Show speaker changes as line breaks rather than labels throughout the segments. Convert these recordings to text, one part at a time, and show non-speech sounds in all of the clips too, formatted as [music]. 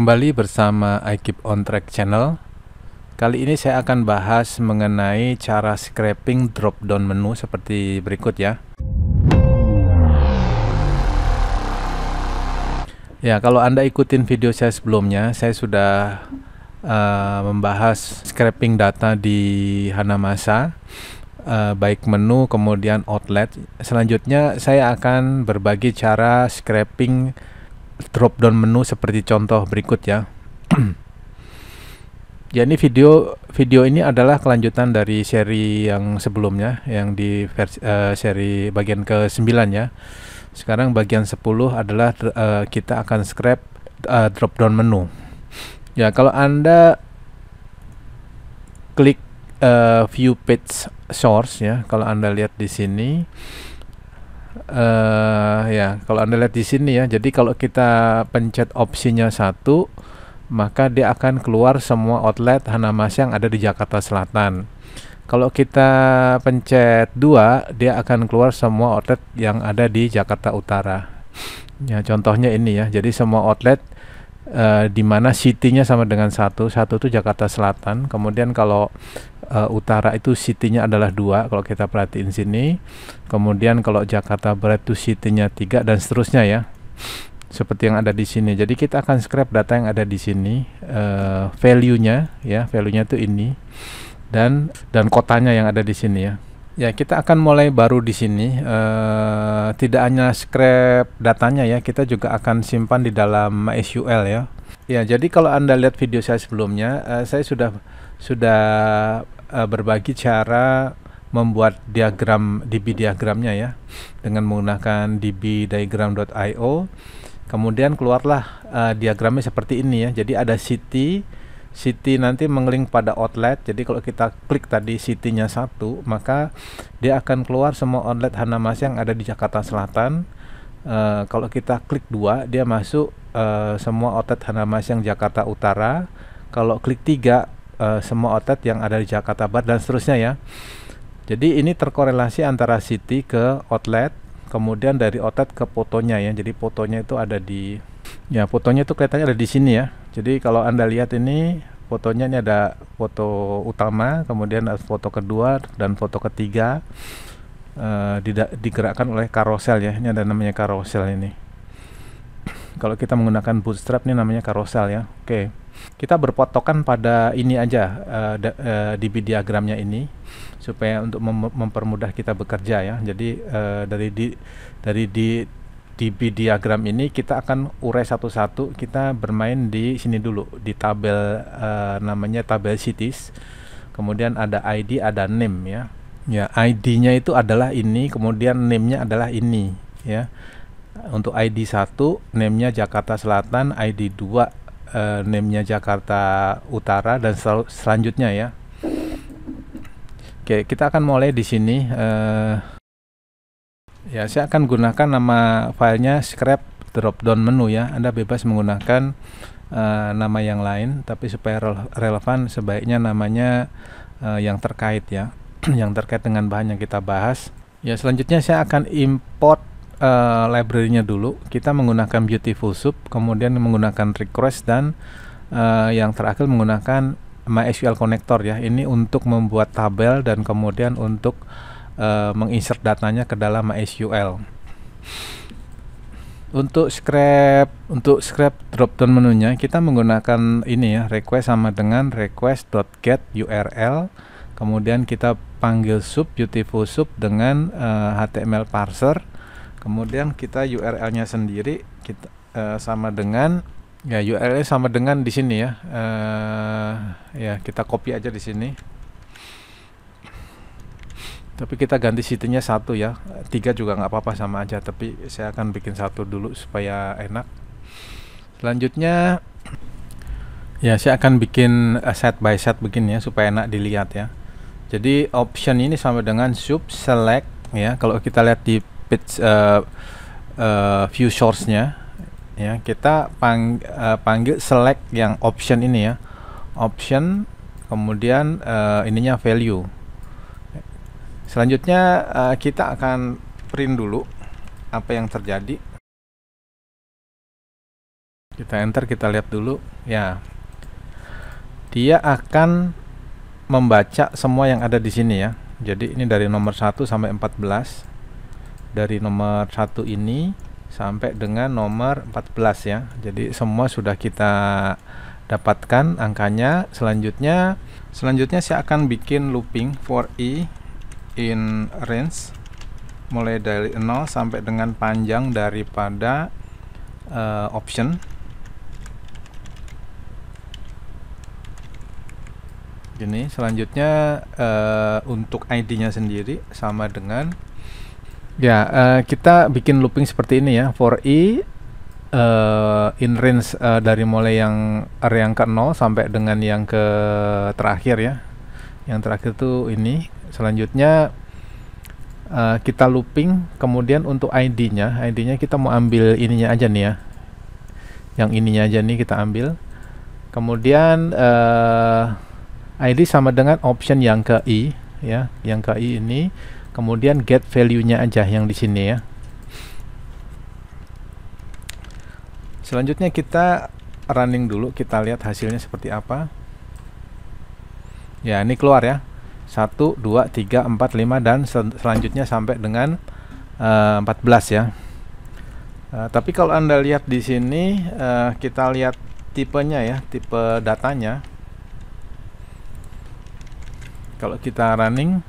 Kembali bersama I Keep On Track channel. Kali ini saya akan bahas mengenai cara scraping drop down menu seperti berikut ya. Ya, kalau Anda ikutin video saya sebelumnya, saya sudah uh, membahas scraping data di Hanamasa, uh, baik menu kemudian outlet. Selanjutnya saya akan berbagi cara scraping drop down menu seperti contoh berikut ya. [clears throat] ya video video ini adalah kelanjutan dari seri yang sebelumnya yang di versi, uh, seri bagian ke-9 ya. Sekarang bagian 10 adalah uh, kita akan scrap uh, drop down menu. Ya, kalau Anda klik uh, view page source ya, kalau Anda lihat di sini uh, ya, kalau Anda lihat di sini ya. Jadi kalau kita pencet opsinya satu, maka dia akan keluar semua outlet Hanamasa yang ada di Jakarta Selatan. Kalau kita pencet dua, dia akan keluar semua outlet yang ada di Jakarta Utara. Ya, contohnya ini ya. Jadi semua outlet uh, di mana city-nya sama dengan satu, satu itu Jakarta Selatan. Kemudian kalau uh, utara itu city-nya adalah dua. Kalau kita perhatiin sini. Kemudian kalau Jakarta Barat itu city-nya tiga dan seterusnya ya seperti yang ada di sini. Jadi kita akan scrap data yang ada di sini, uh, value-nya ya, value-nya itu ini dan dan kotanya yang ada di sini ya. Ya, kita akan mulai baru di sini. Uh, tidak hanya scrap datanya ya, kita juga akan simpan di dalam MySQL ya. Ya, jadi kalau Anda lihat video saya sebelumnya, uh, saya sudah sudah uh, berbagi cara membuat diagram DB diagramnya ya dengan menggunakan dbdiagram.io. Kemudian keluarlah uh, diagramnya seperti ini ya. Jadi ada city city nanti mengeling pada outlet. Jadi kalau kita klik tadi city-nya satu maka dia akan keluar semua outlet Hanamasa yang ada di Jakarta Selatan. Uh, kalau kita klik dua dia masuk uh, semua outlet Hanamasa yang Jakarta Utara. Kalau klik tiga uh, semua outlet yang ada di Jakarta Barat dan seterusnya ya. Jadi ini terkorelasi antara city ke outlet kemudian dari outlet ke fotonya ya. Jadi fotonya itu ada di ya fotonya itu kelihatannya ada di sini ya jadi kalau anda lihat ini fotonya ini ada foto utama kemudian ada foto kedua dan foto ketiga uh, digerakkan oleh karosel ya. Ini ada namanya karosel ini. Kalau kita menggunakan bootstrap ini namanya karosel ya. Oke. Kita berpotokan pada ini aja uh, uh, di diagramnya ini supaya untuk mem mempermudah kita bekerja ya. Jadi uh, dari di dari di DB diagram ini kita akan urai satu-satu. Kita bermain di sini dulu di tabel uh, namanya tabel cities. Kemudian ada ID ada name ya. Ya ID-nya itu adalah ini kemudian name-nya adalah ini ya. Untuk ID 1 name-nya Jakarta Selatan ID 2 uh, eh, name-nya Jakarta Utara dan sel selanjutnya ya. Oke kita akan mulai di sini uh, Ya, saya akan gunakan nama filenya scrap drop down menu ya. Anda bebas menggunakan uh, nama yang lain, tapi supaya relevan sebaiknya namanya uh, yang terkait ya, [clears throat] yang terkait dengan bahan yang kita bahas. Ya, selanjutnya saya akan import uh, library-nya dulu. Kita menggunakan Beautiful Soup, kemudian menggunakan request dan uh, yang terakhir menggunakan MySQL connector ya. Ini untuk membuat tabel dan kemudian untuk uh, menginsert datanya ke dalam MySQL. Untuk scrap untuk scrap dropdown menunya kita menggunakan ini ya request sama dengan request.get URL kemudian kita panggil sub beautiful sub dengan uh, eh, HTML parser. Kemudian kita URL-nya sendiri kita uh, sama dengan ya URL sama dengan di sini ya. Uh, ya kita copy aja di sini tapi kita ganti city-nya satu ya. Tiga juga nggak apa-apa sama aja. Tapi saya akan bikin satu dulu supaya enak. Selanjutnya ya saya akan bikin uh, set by set begini ya supaya enak dilihat ya. Jadi option ini sama dengan sub select ya. Kalau kita lihat di page uh, uh, view source-nya ya kita pang, uh, panggil select yang option ini ya. Option kemudian uh, ininya value Selanjutnya uh, kita akan print dulu apa yang terjadi. kita enter kita lihat dulu. Ya. Dia akan membaca semua yang ada di sini ya. Jadi ini dari nomor 1 sampai 14 dari nomor 1 ini sampai dengan nomor 14 ya. Jadi semua sudah kita dapatkan angkanya. Selanjutnya selanjutnya saya akan bikin looping for i in range mulai dari 0 sampai dengan panjang daripada uh, option ini selanjutnya uh, untuk ID-nya sendiri sama dengan Ya, uh, kita bikin looping seperti ini ya. For i uh, in range uh, dari mulai yang area yang ke 0 sampai dengan yang ke terakhir ya. Yang terakhir tuh ini. Selanjutnya uh, kita looping, kemudian untuk ID-nya, ID-nya kita mau ambil ininya aja nih ya. Yang ininya aja nih kita ambil. Kemudian uh, ID sama dengan option yang ke i ya, yang ke i ini kemudian get value-nya aja yang di sini ya selanjutnya kita running dulu kita lihat hasilnya seperti apa ya ini keluar ya 1 2 3 4 5 dan sel selanjutnya sampai dengan uh, eh, 14 ya uh, tapi kalau anda lihat di sini uh, kita lihat tipenya ya tipe datanya kalau kita running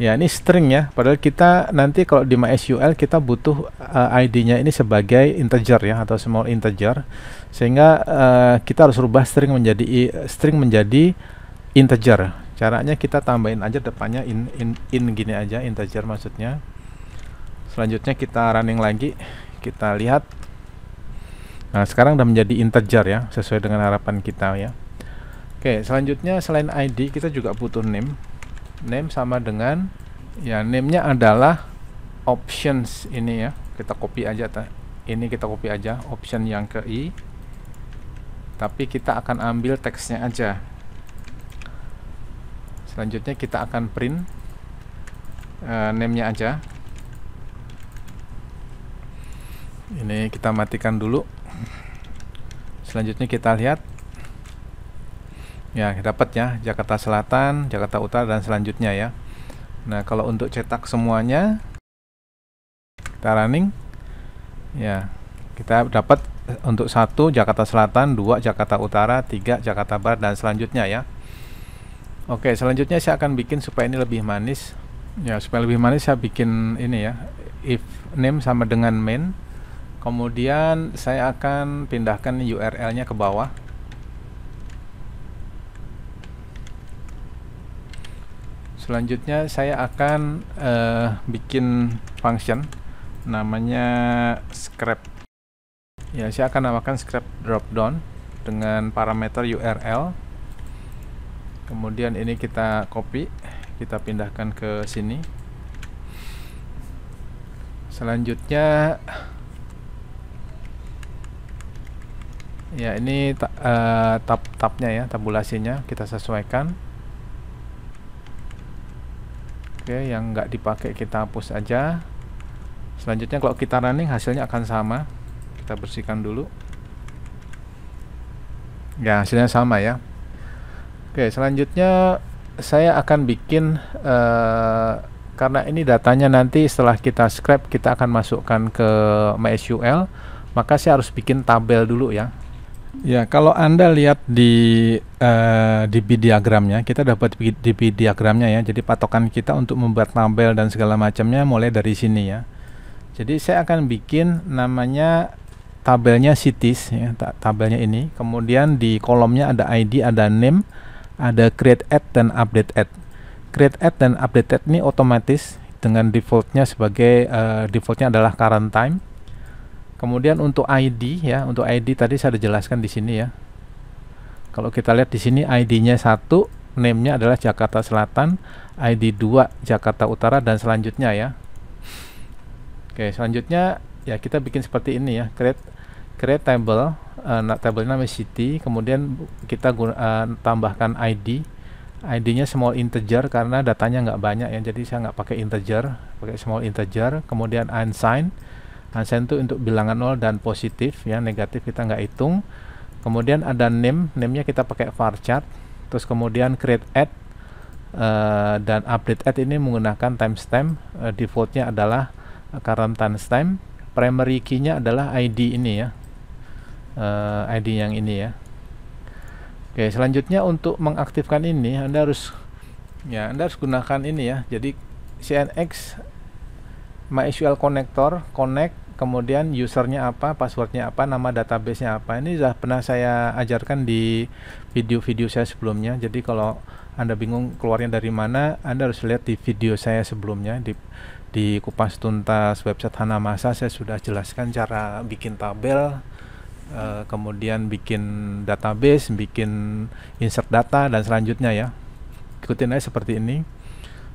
Ya, ini string ya. Padahal kita nanti kalau di MySQL kita butuh uh, ID-nya ini sebagai integer ya atau small integer. Sehingga uh, kita harus rubah string menjadi string menjadi integer. Caranya kita tambahin aja depannya in in, in gini aja integer maksudnya. Selanjutnya kita running lagi. Kita lihat Nah, sekarang udah menjadi integer ya, sesuai dengan harapan kita ya. Oke, selanjutnya selain ID kita juga butuh name name sama dengan ya name-nya adalah options ini ya kita copy aja ini kita copy aja option yang ke i tapi kita akan ambil teksnya aja selanjutnya kita akan print uh, name-nya aja. Ini kita matikan dulu. Selanjutnya kita lihat. Ya dapat ya Jakarta Selatan Jakarta Utara dan selanjutnya ya. Nah kalau untuk cetak semuanya kita running. Ya kita dapat untuk satu Jakarta Selatan dua Jakarta Utara tiga Jakarta Barat dan selanjutnya ya Oke selanjutnya saya akan bikin supaya ini lebih manis. Ya supaya lebih manis saya bikin ini ya if name sama dengan main. Kemudian saya akan pindahkan URL nya ke bawah. Selanjutnya saya akan uh, bikin function namanya scrap. Ya saya akan namakan scrap dropdown dengan parameter URL kemudian ini kita copy kita pindahkan ke sini selanjutnya ya ini tab tabnya ya tabulasinya kita sesuaikan Oke, yang nggak dipakai kita hapus aja. Selanjutnya kalau kita running hasilnya akan sama. Kita bersihkan dulu. Ya, hasilnya sama ya. Oke, selanjutnya saya akan bikin uh, karena ini datanya nanti setelah kita scrap kita akan masukkan ke MySQL, maka saya harus bikin tabel dulu ya. Ya, kalau Anda lihat di uh, di diagramnya, kita dapat di diagramnya ya. Jadi patokan kita untuk membuat tabel dan segala macamnya mulai dari sini ya. Jadi saya akan bikin namanya tabelnya cities ya, tabelnya ini. Kemudian di kolomnya ada ID, ada name, ada create add dan update add. Create add dan update add ini otomatis dengan defaultnya sebagai uh, defaultnya adalah current time Kemudian untuk ID ya, untuk ID tadi saya sudah jelaskan di sini ya. Kalau kita lihat di sini ID-nya satu, name-nya adalah Jakarta Selatan, ID 2 Jakarta Utara dan selanjutnya ya. Oke, selanjutnya ya kita bikin seperti ini ya, create create table, uh, table namanya city, kemudian kita guna, uh, tambahkan ID. ID-nya small integer karena datanya nggak banyak ya, jadi saya nggak pakai integer, pakai small integer, kemudian unsigned. Unsigned itu untuk bilangan nol dan positif ya negatif kita nggak hitung. Kemudian ada name name nya kita pakai varchar terus kemudian create add uh, dan update add ini menggunakan timestamp. Uh, defaultnya adalah current timestamp. Primary key nya adalah ID ini ya uh, ID yang ini ya Oke, selanjutnya untuk mengaktifkan ini Anda harus ya Anda harus gunakan ini ya. Jadi CNX MySQL connector connect kemudian usernya apa, passwordnya apa, nama databasenya apa. Ini sudah pernah saya ajarkan di video-video saya sebelumnya. Jadi kalau Anda bingung keluarnya dari mana, Anda harus lihat di video saya sebelumnya di di kupas tuntas website Hanamasa saya sudah jelaskan cara bikin tabel uh, kemudian bikin database, bikin insert data dan selanjutnya ya. Ikutin aja seperti ini.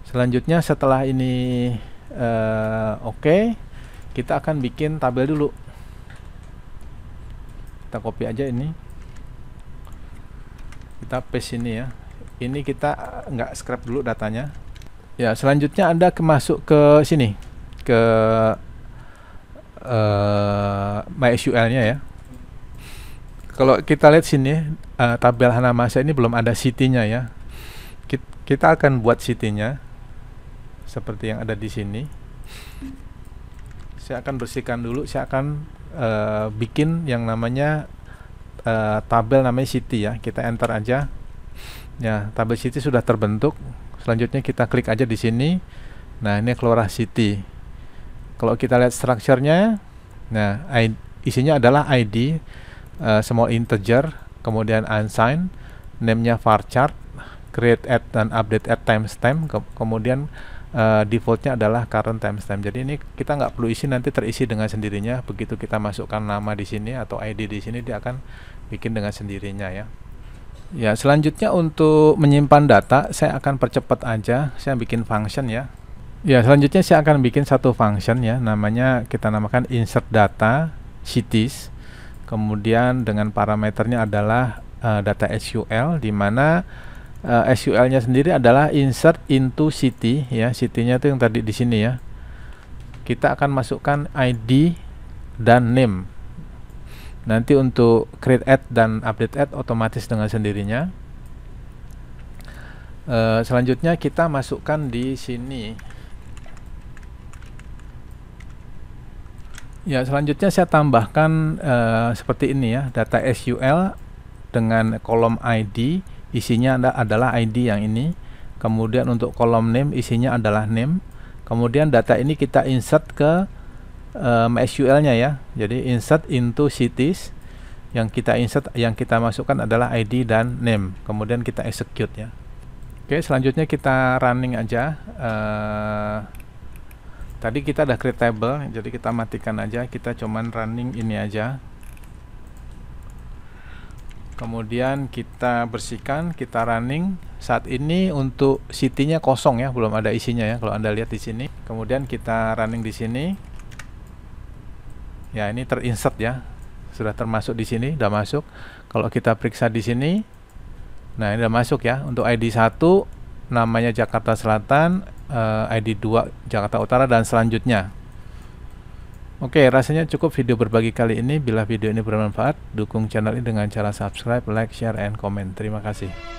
Selanjutnya setelah ini uh, oke, okay, kita akan bikin tabel dulu. Kita copy aja ini. Kita paste ini ya. Ini kita nggak scrap dulu datanya. Ya, selanjutnya Anda masuk ke sini ke uh, MySQL-nya ya kalau kita lihat sini uh, tabel Hanamasa ini belum ada city-nya ya. Kita akan buat city-nya seperti yang ada di sini. Saya akan bersihkan dulu. Saya akan uh, bikin yang namanya uh, tabel namanya city ya. Kita enter aja. Ya, tabel city sudah terbentuk. Selanjutnya kita klik aja di sini. Nah, ini keluar city. Kalau kita lihat strukturnya, nah isinya adalah ID uh, small integer, kemudian unsigned, name-nya varchar, create add dan update add timestamp, ke kemudian uh, defaultnya adalah current timestamp. Jadi ini kita nggak perlu isi nanti terisi dengan sendirinya. Begitu kita masukkan nama di sini atau ID di sini dia akan bikin dengan sendirinya ya. Ya selanjutnya untuk menyimpan data saya akan percepat aja. Saya bikin function ya. Ya selanjutnya saya akan bikin satu function ya. Namanya kita namakan insert data cities kemudian dengan parameternya adalah uh, data SQL di mana uh, eh, SQL-nya sendiri adalah insert into city ya. City-nya itu yang tadi di sini ya. Kita akan masukkan ID dan name. Nanti untuk create add dan update add otomatis dengan sendirinya. Uh, selanjutnya kita masukkan di sini Ya, selanjutnya saya tambahkan uh, seperti ini ya, data SQL dengan kolom ID, isinya ada, adalah ID yang ini. Kemudian untuk kolom name isinya adalah name. Kemudian data ini kita insert ke uh, MySQL-nya ya. Jadi insert into cities yang kita insert yang kita masukkan adalah ID dan name. Kemudian kita execute ya. Oke, selanjutnya kita running aja. Uh, tadi kita ada create table jadi kita matikan aja. Kita cuman running ini aja. Kemudian kita bersihkan kita running. Saat ini untuk city-nya kosong ya belum ada isinya ya kalau anda lihat di sini. Kemudian kita running di sini. Ya ini terinsert ya. Sudah termasuk di sini sudah masuk. Kalau kita periksa di sini nah ini sudah masuk ya. Untuk ID 1 namanya Jakarta Selatan eh, ID 2 Jakarta Utara dan selanjutnya. Oke, rasanya cukup video berbagi kali ini. Bila video ini bermanfaat, dukung channel ini dengan cara subscribe, like, share, and comment. Terima kasih.